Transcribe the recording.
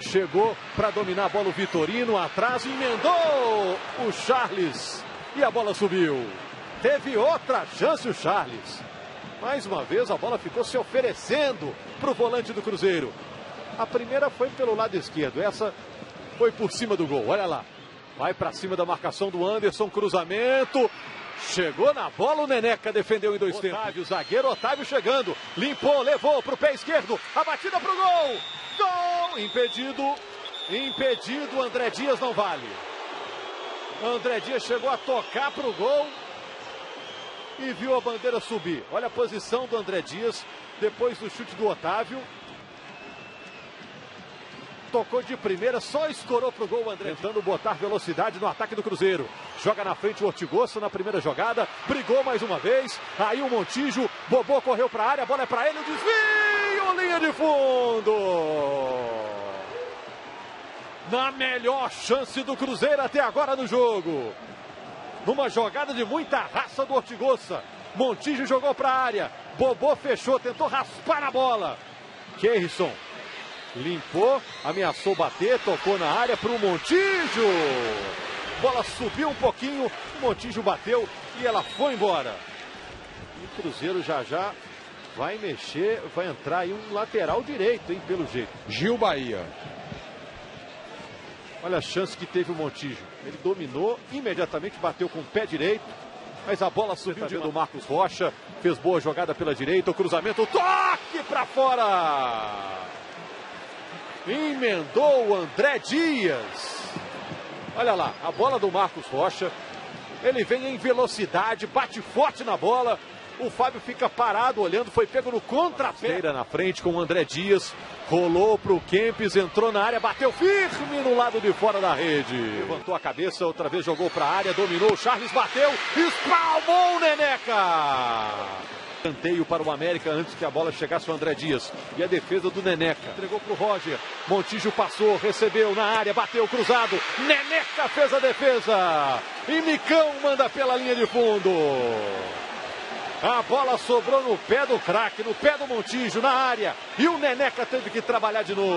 Chegou para dominar a bola o Vitorino, atrás emendou o Charles e a bola subiu. Teve outra chance o Charles. Mais uma vez a bola ficou se oferecendo para o volante do Cruzeiro. A primeira foi pelo lado esquerdo, essa foi por cima do gol. Olha lá. Vai para cima da marcação do Anderson, cruzamento. Chegou na bola o Neneca, defendeu em dois Otávio, tempos. zagueiro Otávio chegando. Limpou, levou para o pé esquerdo. A batida para o gol. Gol! Impedido. Impedido. André Dias não vale. André Dias chegou a tocar para o gol e viu a bandeira subir. Olha a posição do André Dias depois do chute do Otávio. Tocou de primeira, só escorou pro gol o André. Tentando botar velocidade no ataque do Cruzeiro. Joga na frente o Ortigoso na primeira jogada. Brigou mais uma vez. Aí o Montijo. Bobô correu para a área. A bola é para ele. O desvio. Linha de fundo. Na melhor chance do Cruzeiro até agora no jogo. Numa jogada de muita raça do Ortigosa. Montijo jogou para a área. Bobô fechou, tentou raspar a bola. Kerrison limpou, ameaçou bater, tocou na área para o Montijo. Bola subiu um pouquinho, o Montijo bateu e ela foi embora. E o Cruzeiro já já vai mexer, vai entrar aí um lateral direito, hein, pelo jeito. Gil Bahia. Olha a chance que teve o Montijo. Ele dominou, imediatamente bateu com o pé direito. Mas a bola subiu de do Marcos Rocha. Fez boa jogada pela direita. O cruzamento, toque para fora. Emendou o André Dias. Olha lá, a bola do Marcos Rocha. Ele vem em velocidade, bate forte na bola. O Fábio fica parado olhando, foi pego no contrapé. na frente com o André Dias. Rolou para o Kempis, entrou na área, bateu firme no lado de fora da rede. Levantou a cabeça, outra vez jogou para a área, dominou. O Charles bateu, espalmou o Neneca. Canteio para o América antes que a bola chegasse o André Dias. E a defesa do Neneca. Entregou para o Roger. Montijo passou, recebeu na área, bateu cruzado. Neneca fez a defesa. E Micão manda pela linha de fundo. A bola sobrou no pé do craque, no pé do Montijo, na área. E o Neneca teve que trabalhar de novo.